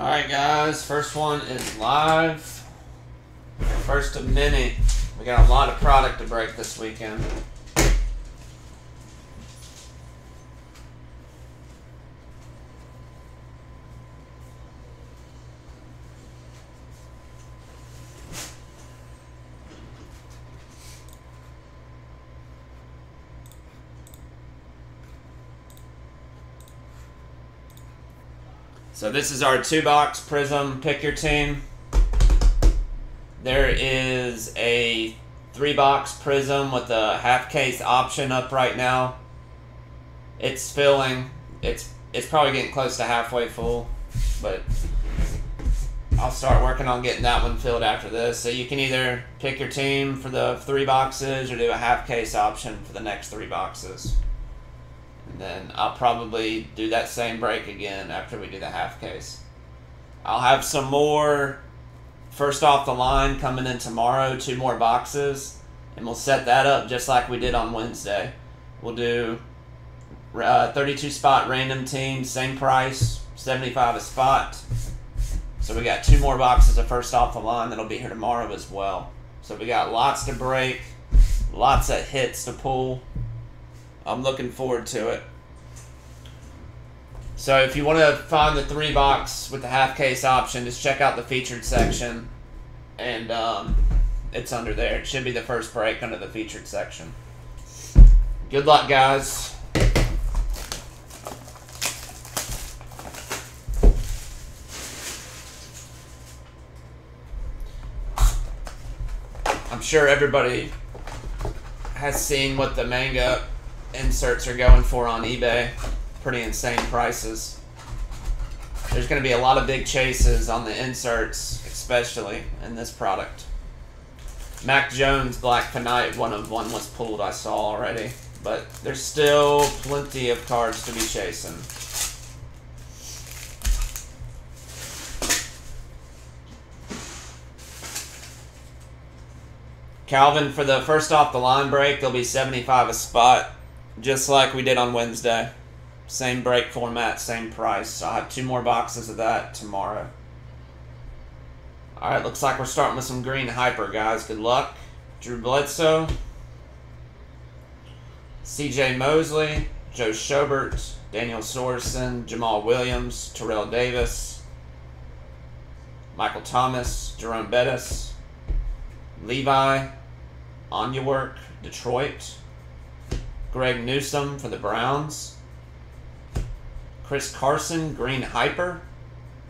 Alright guys, first one is live. First of many. We got a lot of product to break this weekend. So this is our two box Prizm Pick Your Team. There is a three box Prizm with a half case option up right now. It's filling. It's it's probably getting close to halfway full, but I'll start working on getting that one filled after this. So you can either pick your team for the three boxes or do a half case option for the next three boxes. Then I'll probably do that same break again after we do the half case. I'll have some more first off the line coming in tomorrow, two more boxes, and we'll set that up just like we did on Wednesday. We'll do uh, 32 spot random team, same price, 75 a spot. So we got two more boxes of first off the line that'll be here tomorrow as well. So we got lots to break, lots of hits to pull. I'm looking forward to it. So if you want to find the three box with the half case option, just check out the featured section, and um, it's under there. It should be the first break under the featured section. Good luck, guys. I'm sure everybody has seen what the manga inserts are going for on eBay. Pretty insane prices. There's going to be a lot of big chases on the inserts, especially in this product. Mac Jones Black Knight, one of one was pulled, I saw already. But there's still plenty of cards to be chasing. Calvin, for the first off the line break, there'll be 75 a spot, just like we did on Wednesday. Same break format, same price. I'll have two more boxes of that tomorrow. Alright, looks like we're starting with some green hyper, guys. Good luck. Drew Bledsoe. CJ Mosley. Joe Schobert. Daniel Sorensen. Jamaal Williams. Terrell Davis. Michael Thomas. Jerome Bettis. Levi. Onwuzurike. Detroit. Greg Newsome for the Browns. Chris Carson, Green Hyper.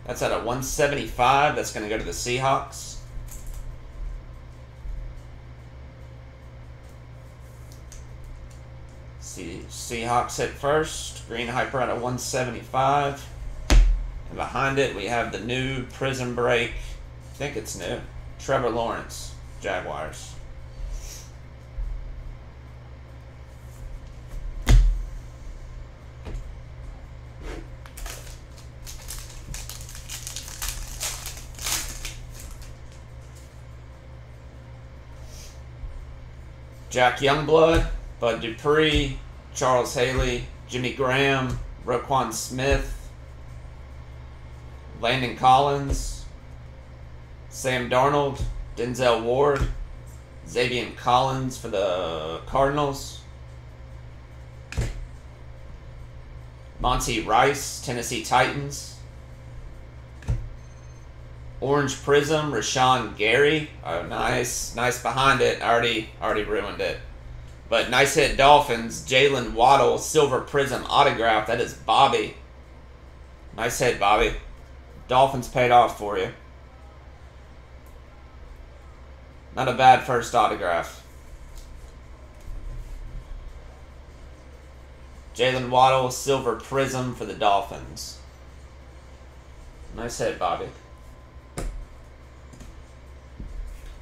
That's at a 175. That's going to go to the Seahawks. See, Seahawks hit first. Green Hyper at a 175. And behind it, we have the new Prizm Break. I think it's new. Trevor Lawrence, Jaguars. Jack Youngblood, Bud Dupree, Charles Haley, Jimmy Graham, Roquan Smith, Landon Collins, Sam Darnold, Denzel Ward, Zaven Collins for the Cardinals, Monty Rice, Tennessee Titans, Orange Prizm, Rashan Gary. Oh, nice. Nice behind it. Already already ruined it. But nice hit Dolphins. Jalen Waddle, Silver Prizm autograph. That is Bobby. Nice hit, Bobby. Dolphins paid off for you. Not a bad first autograph. Jalen Waddle, Silver Prizm for the Dolphins. Nice hit, Bobby.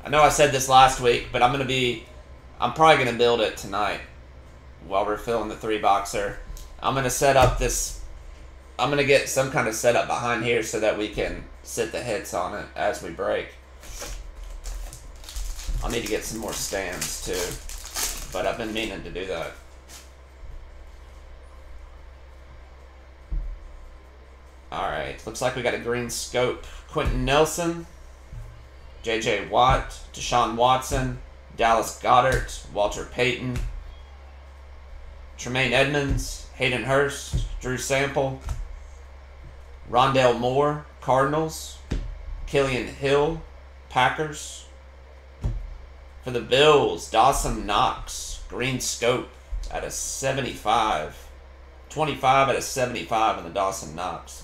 I know I said this last week, but I'm gonna be, I'm probably gonna build it tonight while we're filling the three boxer. I'm gonna set up this. I'm gonna get some kind of setup behind here so that we can sit the hits on it as we break. I'll need to get some more stands too, but I've been meaning to do that. All right. Looks like we got a green scope. Quenton Nelson, J.J. Watt, Deshaun Watson, Dallas Goedert, Walter Payton, Tremaine Edmunds, Hayden Hurst, Drew Sample, Rondale Moore, Cardinals, Kylin Hill, Packers. For the Bills, Dawson Knox, green scope at a 75. 25 out of 75 in the Dawson Knox.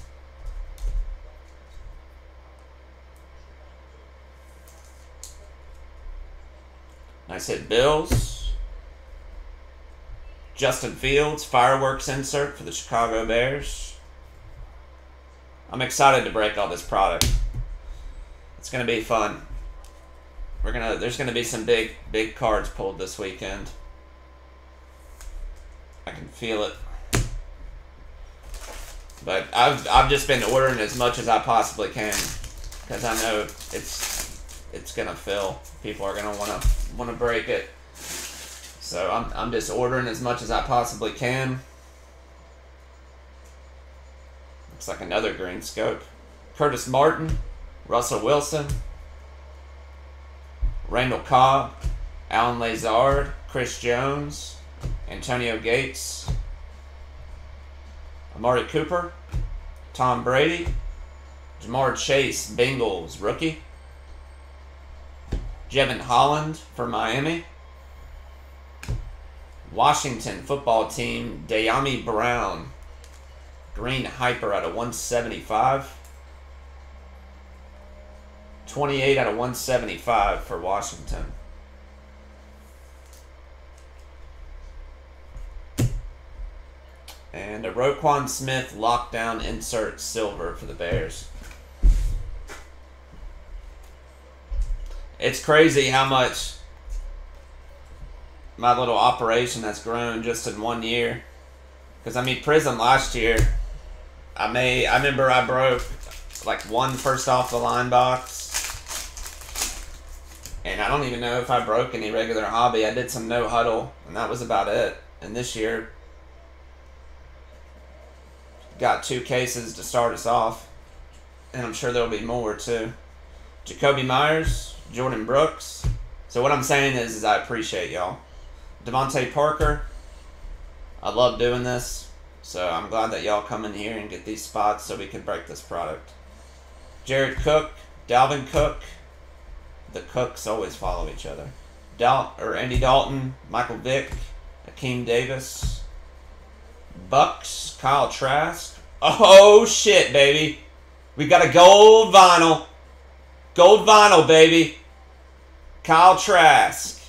Nice hit, Bills. Justin Fields, fireworks insert for the Chicago Bears. I'm excited to break all this product. It's gonna be fun. We're gonna there's gonna be some big big cards pulled this weekend. I can feel it. But I've I've just been ordering as much as I possibly can because I know it's it's gonna fill. People are gonna wanna wanna break it. So I'm I'm just ordering as much as I possibly can. Looks like another green scope. Curtis Martin, Russell Wilson, Randall Cobb, Allen Lazard, Chris Jones, Antonio Gates, Amari Cooper, Tom Brady, Ja'Marr Chase, Bengals rookie, Jevon Holland for Miami, Washington football team, Dyami Brown, green hyper out of 175. 28 out of 175 for Washington. And a Roquan Smith lockdown insert silver for the Bears. It's crazy how much my little operation has grown just in one year. Because, I mean, Prizm last year, I may, I remember I broke like one first off the line box. And I don't even know if I broke any regular hobby. I did some no huddle, and that was about it. And this year, got two cases to start us off, and I'm sure there'll be more too. Jakobi Meyers, Jordyn Brooks. So what I'm saying is, is I appreciate y'all. DeVante Parker. I love doing this, so I'm glad that y'all come in here and get these spots so we can break this product. Jared Cook, Dalvin Cook. The Cooks always follow each other. Dal or Andy Dalton, Michael Vick, Akeem Davis, Bucks, Kyle Trask. Oh shit, baby. We got a gold vinyl. Gold vinyl, baby. Kyle Trask.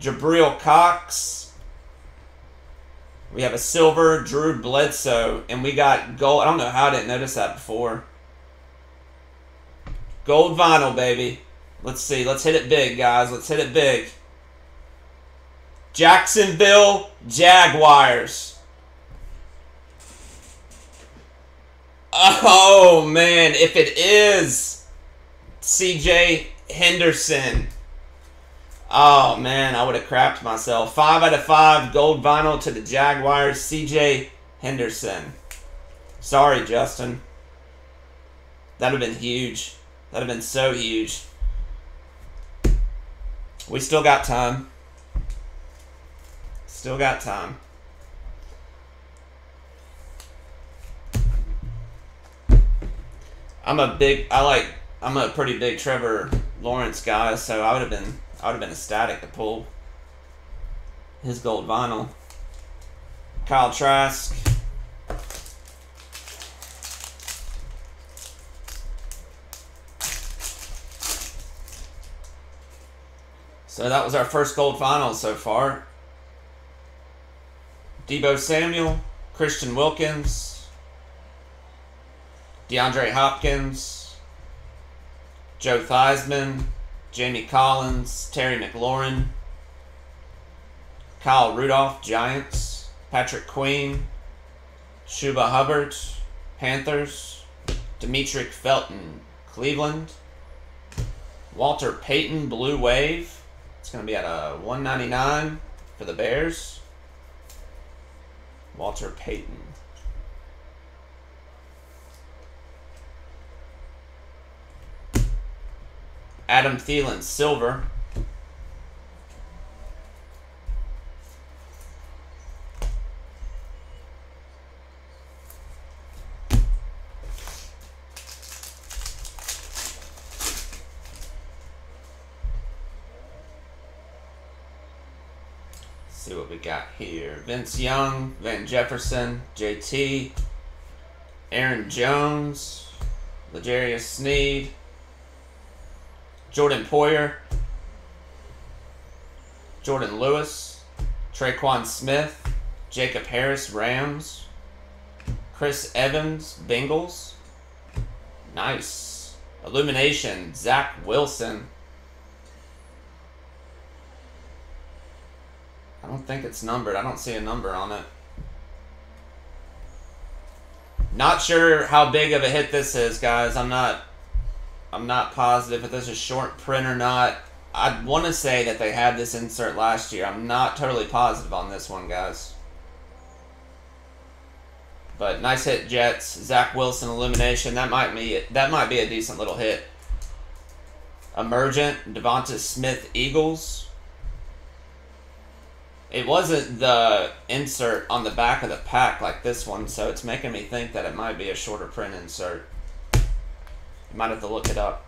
Jabril Cox. We have a silver Drew Bledsoe. And we got gold. I don't know how I didn't notice that before. Gold vinyl, baby. Let's see. Let's hit it big, guys. Let's hit it big. Jacksonville Jaguars. Oh man, if it is CJ Henderson. Oh man, I would have crapped myself. Five out of five gold vinyl to the Jaguars. CJ Henderson. Sorry, Justin. That would have been huge. That would have been so huge. We still got time. Still got time. I'm a big I like I'm a pretty big Trevor Lawrence guy, so I would have been I would have been ecstatic to pull his gold vinyl. Kyle Trask. So that was our first gold vinyl so far. Deebo Samuel, Christian Wilkins, DeAndre Hopkins, Joe Theismann, Jamie Collins, Terry McLaurin, Kyle Rudolph, Giants, Patrick Queen, Chuba Hubbard, Panthers, Demetric Felton, Cleveland, Walter Payton, Blue Wave. It's going to be at a 199 for the Bears. Walter Payton. Adam Thielen, silver. see what we got here. Vince Young, Van Jefferson, JT, Aaron Jones, L'Jarius Sneed, Jordan Poyer, Jordan Lewis, Tre'Quan Smith, Jacob Harris, Rams, Chris Evans, Bengals. Nice. Illumination, Zach Wilson. I don't think it's numbered. I don't see a number on it. Not sure how big of a hit this is, guys. I'm not I'm not positive if this is short print or not. I'd want to say that they had this insert last year. I'm not totally positive on this one, guys. But nice hit, Jets. Zach Wilson Illumination. That might be that might be a decent little hit. Emergent Devonta Smith Eagles. It wasn't the insert on the back of the pack like this one, so it's making me think that it might be a shorter print insert. Might have to look it up.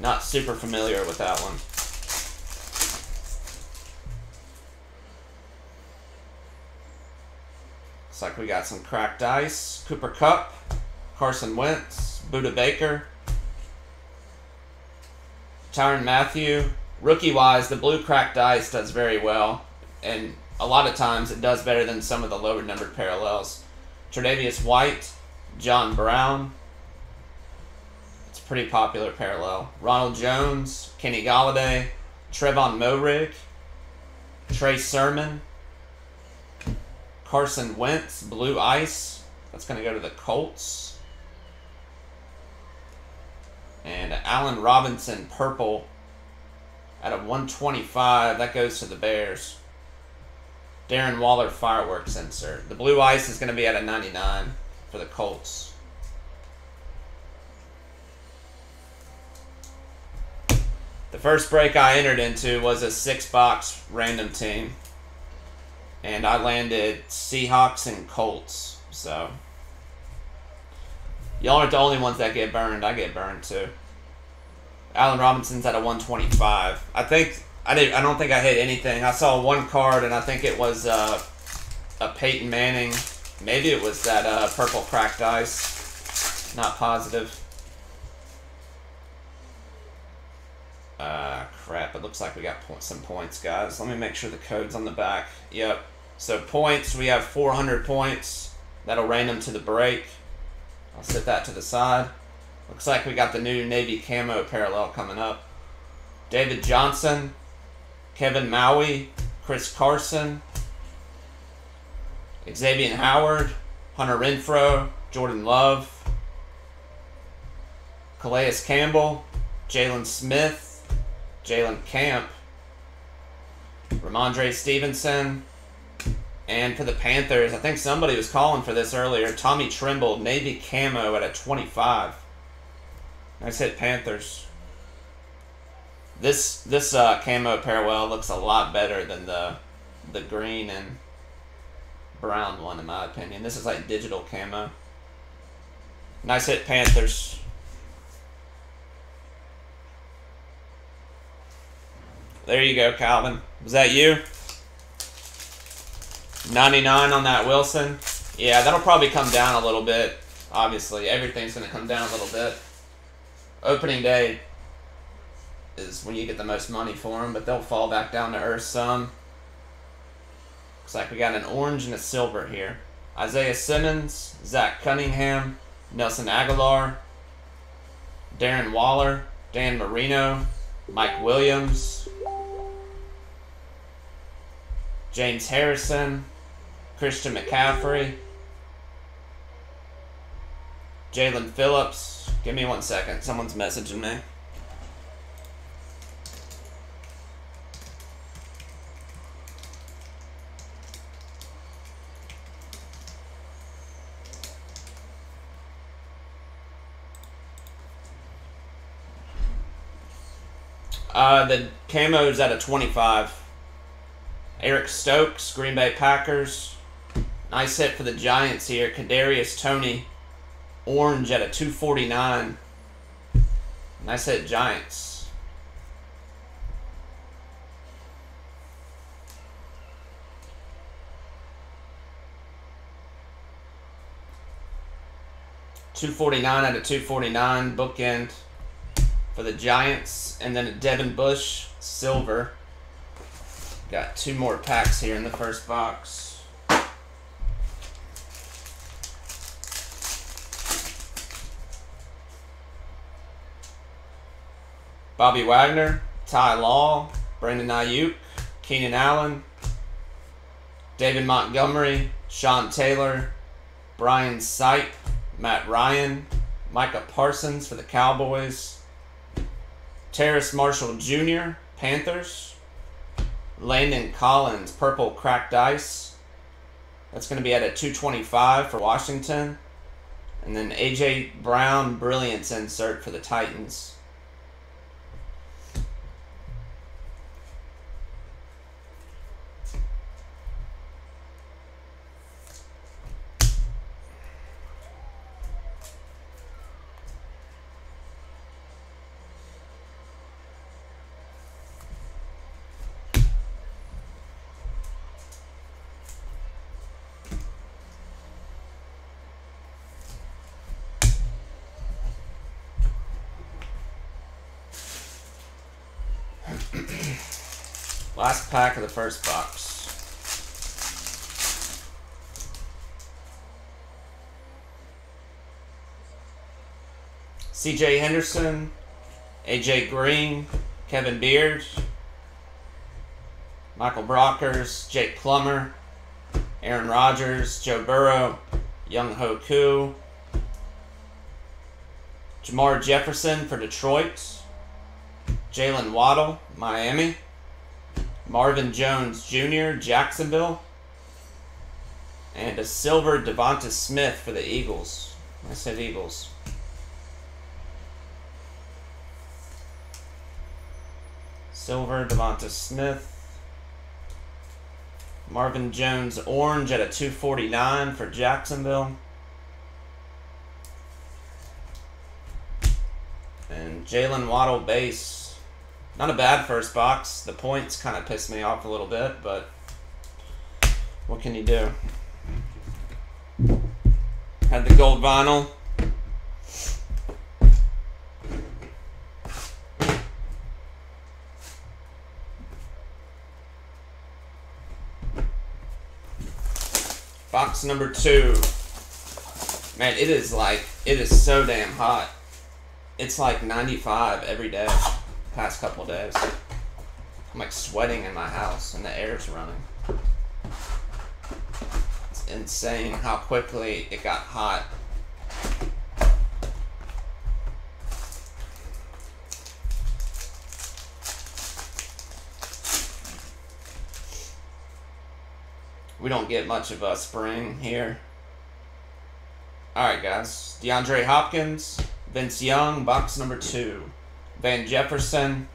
Not super familiar with that one. Looks like we got some cracked ice. Cooper Kupp, Carson Wentz, Budda Baker, Tyrann Mathieu. Rookie-wise, the blue cracked ice does very well and a lot of times it does better than some of the lower numbered parallels. Tre'Davious White, John Brown. Pretty popular parallel. Ronald Jones, Kenny Golladay, Trevon Moehrig, Trey Sermon, Carson Wentz, Blue Ice. That's going to go to the Colts. And Allen Robinson, Purple, at a 125. That goes to the Bears. Darren Waller fireworks insert. The blue ice is going to be at a 99 for the Colts. The first break I entered into was a six box random team. And I landed Seahawks and Colts. So. Y'all aren't the only ones that get burned. I get burned too. Allen Robinson's at a 125. I think I didn't. I don't think I hit anything. I saw one card, and I think it was uh, a Peyton Manning. Maybe it was that uh, purple cracked ice. Not positive. Uh, crap. It looks like we got po some points, guys. Let me make sure the code's on the back. Yep. So points, we have 400 points. That'll random to the break. I'll set that to the side. Looks like we got the new Navy camo parallel coming up. David Johnson, Kevin Maui, Chris Carson, Xavier Howard, Hunter Renfrow, Jordan Love, Calais Campbell, Jalen Smith, Jalen Camp, Ramondre Stevenson, and for the Panthers, I think somebody was calling for this earlier. Tommy Tremble, Navy Camo at a 25. Nice hit, Panthers. This this uh, camo parallel looks a lot better than the the green and brown one in my opinion. This is like digital camo. Nice hit Panthers. There you go, Calvin. Was that you? 99 on that Wilson. Yeah, that'll probably come down a little bit. Obviously, everything's going to come down a little bit. Opening day, is when you get the most money for them, but they'll fall back down to earth some. Looks like we got an orange and a silver here. Isaiah Simmons, Zach Cunningham, Nelson Agholor, Darren Waller, Dan Marino, Mike Williams, James Harrison, Christian McCaffrey, Jaelan Phillips. Give me one second. Someone's messaging me. Uh, the camo's at a 25. Eric Stokes, Green Bay Packers. Nice hit for the Giants here. Kadarius Toney, orange at a 249. Nice hit, Giants. Two forty nine out of two forty nine bookend for the Giants, and then a Devin Bush silver. Got two more packs here in the first box. Bobby Wagner, Ty Law, Brandon Aiyuk, Keenan Allen, David Montgomery, Sean Taylor, Brian Sipe, Matt Ryan, Micah Parsons for the Cowboys, Terrace Marshall Jr., Panthers, Landon Collins, Purple Cracked Ice. That's going to be at a 225 for Washington. And then AJ Brown, Brilliance insert for the Titans. Pack of the first box. CJ Henderson, AJ Green, Kevin Beard, Michael Brockers, Jake Plummer, Aaron Rodgers, Joe Burrow, Younghoe Koo, Jermar Jefferson for Detroit, Jalen Waddle, Miami. Marvin Jones Jr., Jacksonville. And a silver Devonta Smith for the Eagles. I said Eagles. Silver Devonta Smith. Marvin Jones orange at a 249 for Jacksonville. And Jalen Waddle base not a bad first box. The points kind of pissed me off a little bit, but what can you do? Had the gold vinyl. Box number two. Man, it is like, it is so damn hot. It's like 95 every day past couple days. I'm like sweating in my house and the air's running. It's insane how quickly it got hot. We don't get much of a spring here. Alright, guys. DeAndre Hopkins, Vince Young, box number two. Van Jefferson,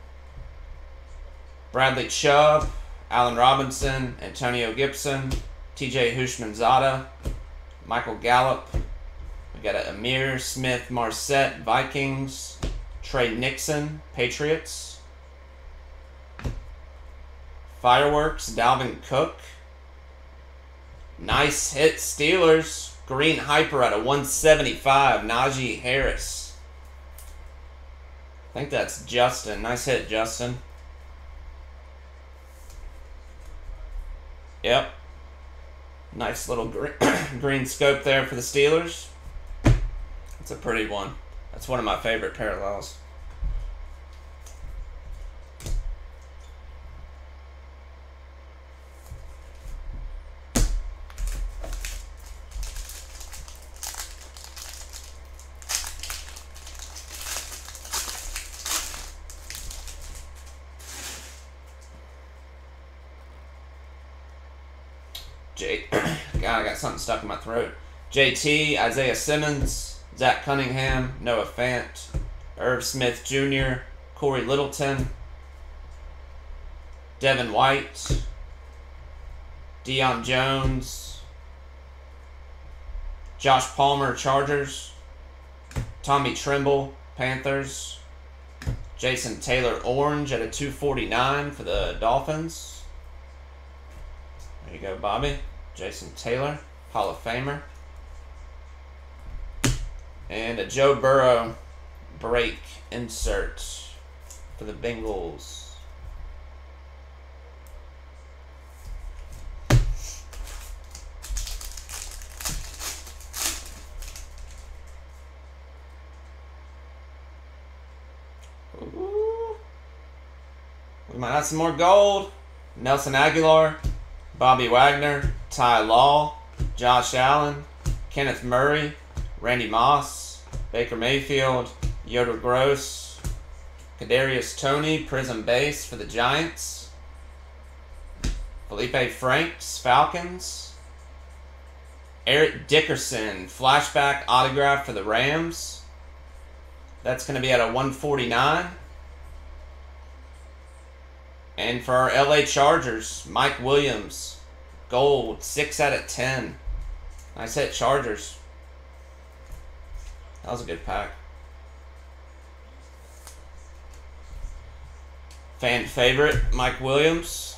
Bradley Chubb, Allen Robinson, Antonio Gibson, TJ Houshmandzadeh, Michael Gallup. We got a Ihmir Smith Marsette, Vikings, Tre Nixon, Patriots. Fireworks, Dalvin Cook. Nice hit, Steelers. Green Hyper at a 175, Najee Harris. I think that's Justin. Nice hit, Justin. Yep. Nice little green, green scope there for the Steelers. It's a pretty one. That's one of my favorite parallels. J. God, I got something stuck in my throat. JT, Isaiah Simmons, Zach Cunningham, Noah Fant, Irv Smith Jr., Cory Littleton, Devin White, Deion Jones, Josh Palmer, Chargers, Tommy Tremble, Panthers, Jason Taylor, Orange at a 249 for the Dolphins. There you go, Bobby. Jason Taylor, Hall of Famer. And a Joe Burrow break insert for the Bengals. Ooh. We might have some more gold. Nelson Agholor, Bobby Wagner, Ty Law, Josh Allen, Kenneth Murray, Randy Moss, Baker Mayfield, Yoder Gross, Kadarius Toney, Prizm Base for the Giants, Felipe Franks, Falcons, Eric Dickerson, flashback autograph for the Rams. That's going to be at a 149. And for our LA Chargers, Mike Williams, gold, 6 out of 10. I said Chargers. That was a good pack. Fan favorite, Mike Williams.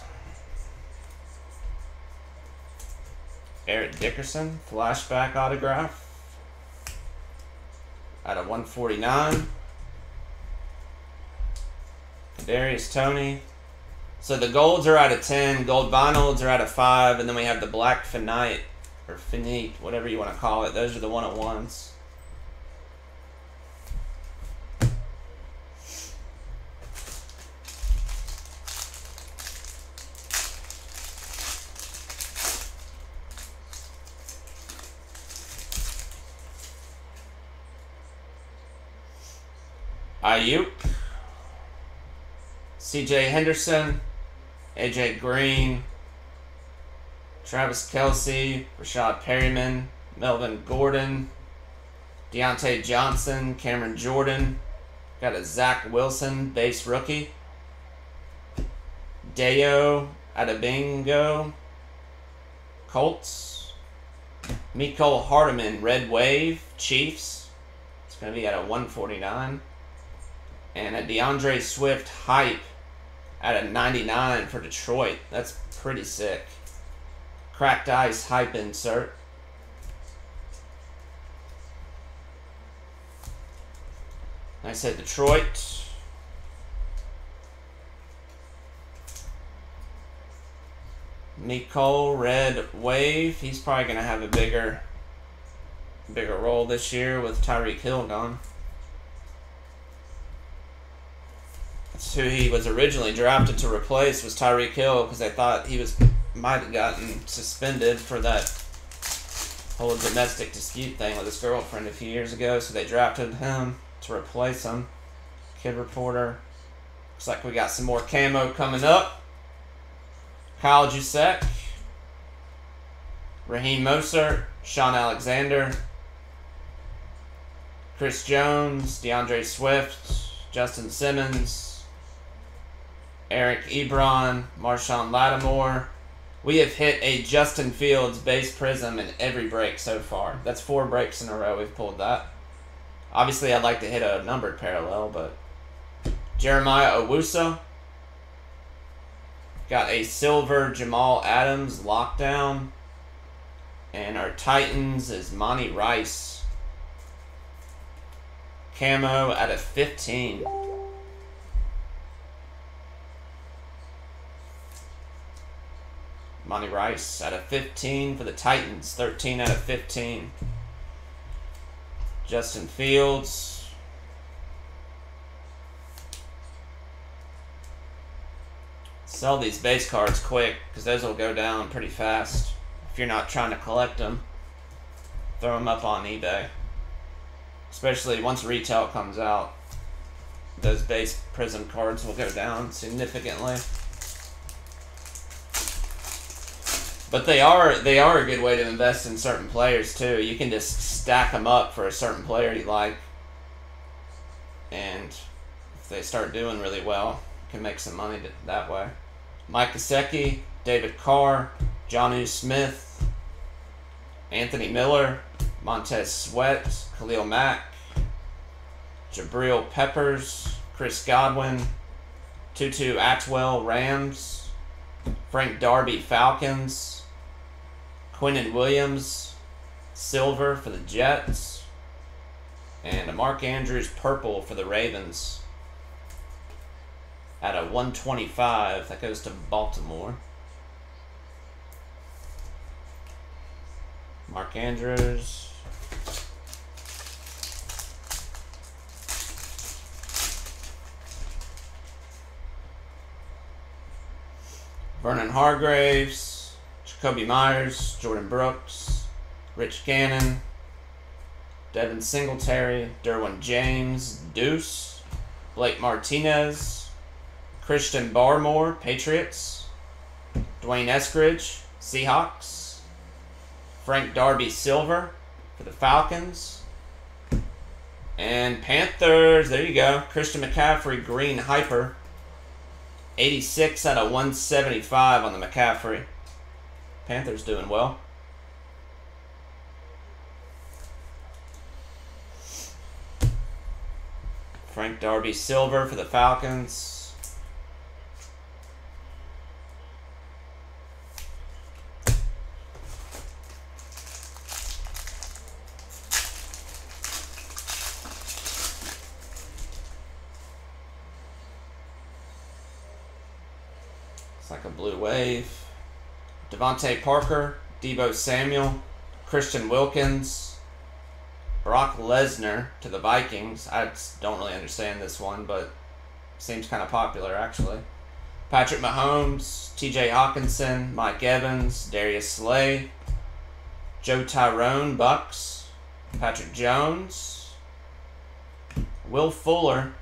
Eric Dickerson, flashback autograph out of 149. Darius Toney. So the golds are out of 10, gold vinyls are out of 5, and then we have the black finite, or finite, whatever you want to call it. Those are the one at ones. Aiyuk, CJ Henderson, AJ Green, Travis Kelce, Rashad Perryman, Melvin Gordon, Diontae Johnson, Cameron Jordan, got a Zach Wilson base rookie, Dayo Odeyingbo, Colts, Mecole Hardman, Red Wave, Chiefs. It's going to be at a 149 and a D'Andre Swift hype at a 99 for Detroit. That's pretty sick. Cracked ice hype insert. I said Detroit. Nicole Red Wave. He's probably going to have a bigger bigger role this year with Tyreek Hill gone. That's who he was originally drafted to replace was Tyreek Hill because they thought he was might have gotten suspended for that whole domestic dispute thing with his girlfriend a few years ago. So they drafted him to replace him. Kid reporter. Looks like we got some more camo coming up. Kyle Juszczyk, Raheem Mostert, Shaun Alexander, Chris Jones, D'Andre Swift, Justin Simmons, Eric Ebron, Marshon Lattimore. We have hit a Justin Fields base prism in every break so far. That's four breaks in a row we've pulled that. Obviously, I'd like to hit a numbered parallel, but Jeremiah Owusu. Got a silver Jamal Adams lockdown. And our Titans is Monty Rice. Camo at a 15. Monty Rice out of 15 for the Titans. 13 out of 15. Justin Fields. Sell these base cards quick because those will go down pretty fast if you're not trying to collect them. Throw them up on eBay. Especially once retail comes out, those base prism cards will go down significantly. But they are they are a good way to invest in certain players too. You can just stack them up for a certain player you like, and if they start doing really well, you can make some money that way. Mike Gesicki, David Carr, Jonnu Smith, Anthony Miller, Montez Sweat, Khalil Mack, Jabril Peppers, Chris Godwin, Tutu Atwell, Rams, Frank Darby, Falcons, Quinnen Williams, Silver for the Jets, and a Mark Andrews purple for the Ravens at a 125. That goes to Baltimore. Mark Andrews. Vernon Hargreaves, Jakobi Meyers, Jordan Brooks, Rich Gannon, Devin Singletary, Derwin James, Deuce, Blake Martinez, Christian Barmore, Patriots, D'Wayne Eskridge, Seahawks, Frank Darby Silver for the Falcons, and Panthers, there you go, Christian McCaffrey, Green Hyper, 86 out of 175 on the McCaffrey. Panthers doing well. Frank Darby Silver for the Falcons. It's like a blue wave. DeVante Parker, Deebo Samuel, Christian Wilkins, Brock Lesnar to the Vikings. I don't really understand this one, but seems kind of popular actually. Patrick Mahomes, TJ Hockenson, Mike Evans, Darius Slay, Joe Tryon, Bucks, Patrick Jones, Will Fuller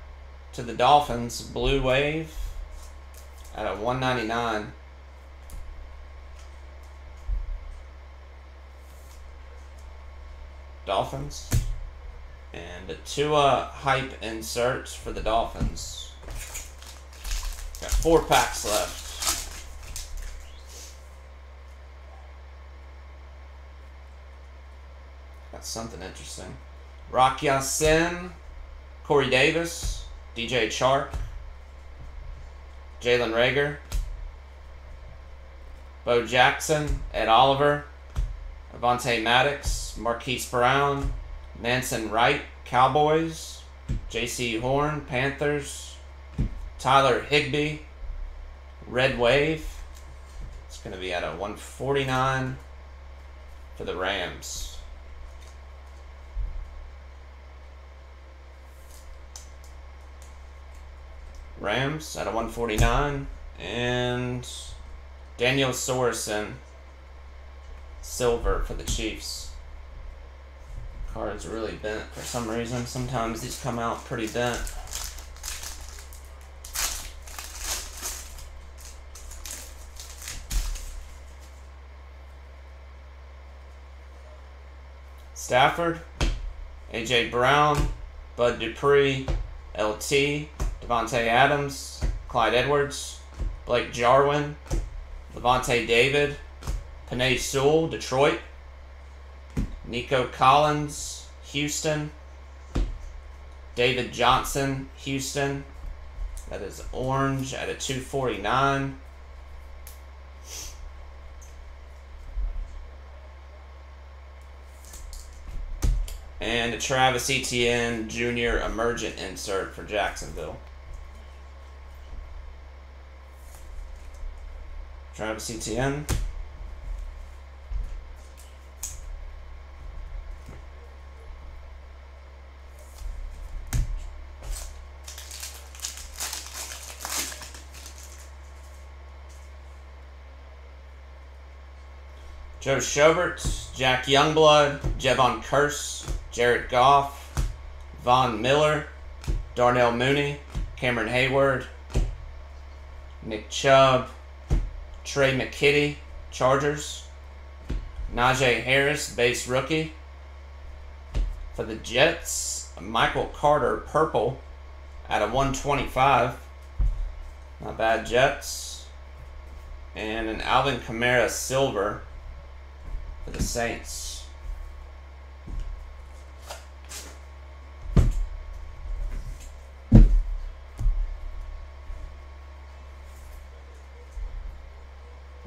to the Dolphins, Blue Wave at a 199. Dolphins. And a Tua hype inserts for the Dolphins. Got four packs left. Got something interesting. Rock Ya-Sin, Corey Davis, DJ Chark, Jalen Reagor, Bo Jackson, Ed Oliver, Avonte Maddox, Marquise Brown, Manson Wright, Cowboys, Jaycee Horn, Panthers, Tyler Higbee, Red Wave. It's going to be at a 149 for the Rams. Rams at a 149 and Daniel Sorensen silver for the Chiefs. Card's really bent for some reason. Sometimes these come out pretty bent. Stafford, AJ Brown, Bud Dupree, LT, Davante Adams, Clyde Edwards, Blake Jarwin, Lavonte David, Penei Sewell, Detroit, Nico Collins, Houston, David Johnson, Houston. That is orange at a 249. And a Travis Etienne Jr. emergent insert for Jacksonville. Travis Etienne. Joe Schobert, Jack Youngblood, Jevon Kearse, Jared Goff, Von Miller, Darnell Mooney, Cameron Heyward, Nick Chubb, Trey McKitty, Chargers, Najee Harris, base rookie. For the Jets, Michael Carter, purple, at a 125. Not bad, Jets. and an Alvin Kamara silver for the Saints.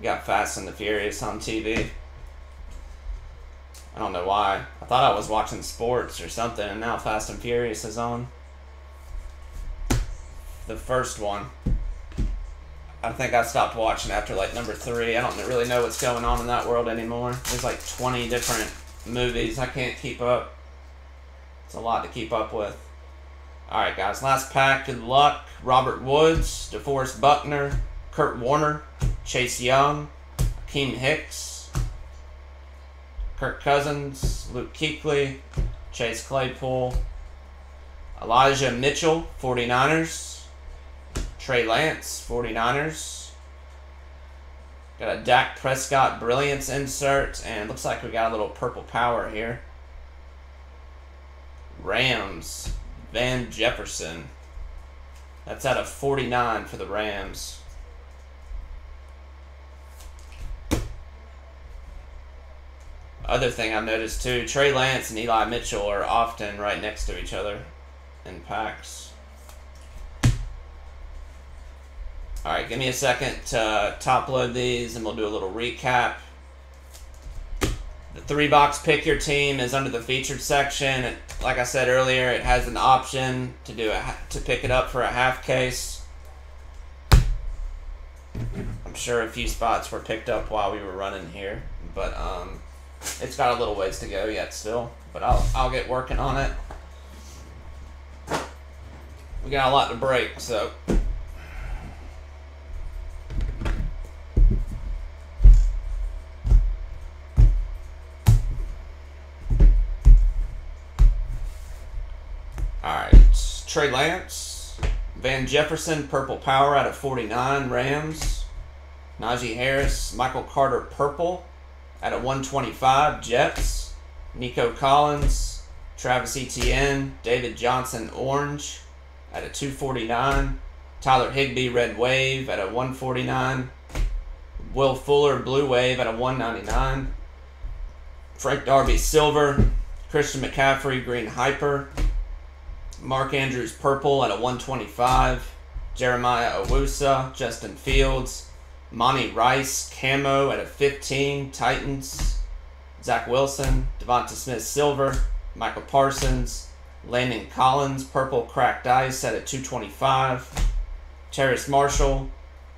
got Fast and the Furious on TV. I don't know why. I thought I was watching sports or something, and now Fast and Furious is on. The first one. I think I stopped watching after like number three. I don't really know what's going on in that world anymore. There's like 20 different movies. I can't keep up. It's a lot to keep up with. Alright, guys. Last pack. Good luck. Robert Woods, DeForest Buckner, Kurt Warner, Chase Young, Akiem Hicks, Kirk Cousins, Luke Kuechly, Chase Claypool, Elijah Mitchell, 49ers, Trey Lance, 49ers. Got a Dak Prescott Brilliance insert, and looks like we got a little purple power here. Rams, Van Jefferson. That's out of 49 for the Rams. Other thing I've noticed too, Trey Lance and Eli Mitchell are often right next to each other in packs. Alright, give me a second to top load these and we'll do a little recap. The three box pick your team is under the featured section. like I said earlier, it has an option to do a, to pick it up for a half case. I'm sure a few spots were picked up while we were running here, but um, it's got a little ways to go yet still, but I'll, I'll get working on it. We got a lot to break, so. Trey Lance, Van Jefferson, Purple Power out of 49, Rams, Najee Harris, Michael Carter, Purple, at a 125, Jets, Nico Collins, Travis Etienne, David Johnson, Orange at a 249, Tyler Higbee, Red Wave at a 149, Will Fuller, Blue Wave at a 199, Frank Darby, Silver, Christian McCaffrey, Green Hyper, Mark Andrews, Purple at a 125, Jeremiah Owusu, Justin Fields, Monty Rice, Camo at a 15, Titans, Zach Wilson, Devonta Smith Silver, Michael Parsons, Landon Collins, Purple Cracked Ice at a 225, Terrace Marshall,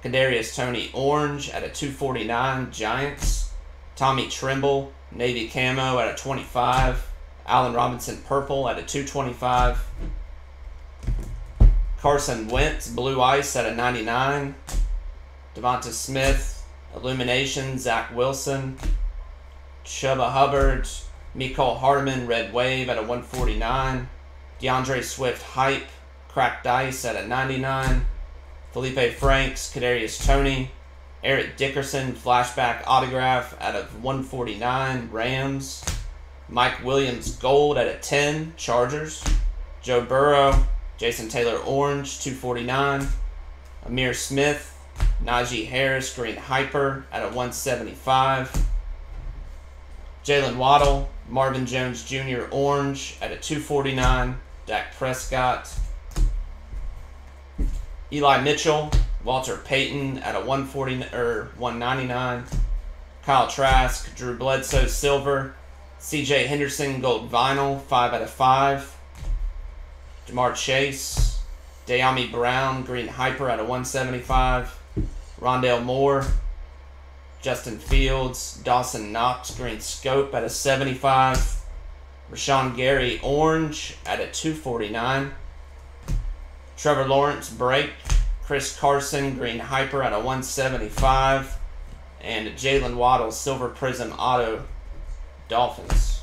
Kadarius Toney Orange at a 249, Giants, Tommy Tremble, Navy Camo at a 25, Allen Robinson Purple at a 225, Carson Wentz Blue Ice at a 99, Devonta Smith, Illumination, Zach Wilson, Chuba Hubbard, Mecole Hardman, Red Wave at a 149, D'Andre Swift Hype, Cracked ice at a 99, Felipe Franks, Kadarius Toney, Eric Dickerson, Flashback Autograph at a 149, Rams, Mike Williams Gold at a 10, Chargers, Joe Burrow, Jason Taylor Orange, 249, Amir Smith, Najee Harris, Green Hyper at a 175. Jaylen Waddle, Marvin Jones Jr. Orange at a 249. Dak Prescott. Eli Mitchell, Walter Payton at a 140 or er, 199. Kyle Trask, Drew Bledsoe Silver, CJ Henderson Gold Vinyl 5 out of 5. Ja'Marr Chase, Dyami Brown Green Hyper at a 175. Rondale Moore, Justin Fields, Dawson Knox, Green Scope at a 75. Rashan Gary, Orange at a 249. Trevor Lawrence, Break. Chris Carson, Green Hyper at a 175. And Jaylen Waddle, Silver Prizm Auto, Dolphins.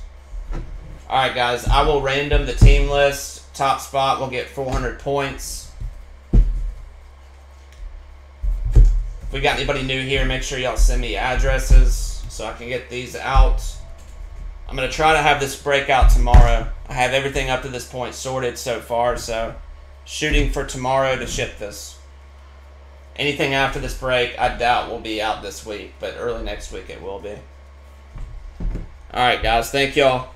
Alright, guys, I will random the team list. Top spot will get 400 points. If we got anybody new here, make sure y'all send me addresses so I can get these out. I'm going to try to have this breakout tomorrow. I have everything up to this point sorted so far, so shooting for tomorrow to ship this. Anything after this break, I doubt will be out this week, but early next week it will be. All right, guys. Thank y'all.